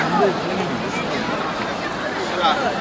是，吧？